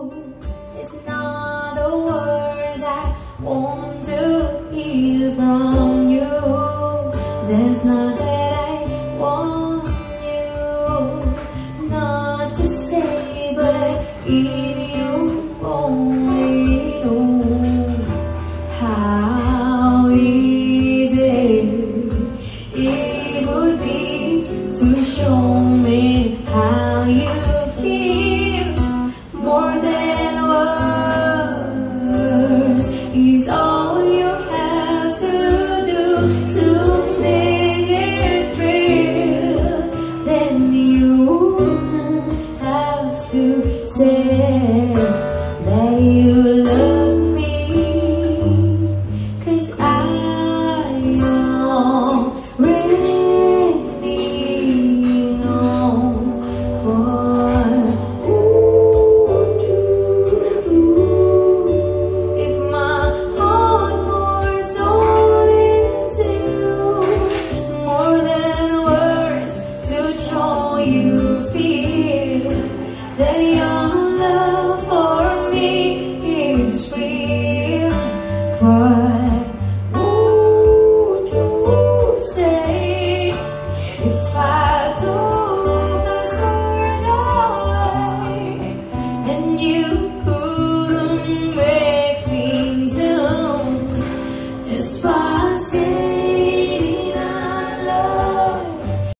It's not the words I want to hear from you. There's not that I want you not to say, but. said that you love me. Cause I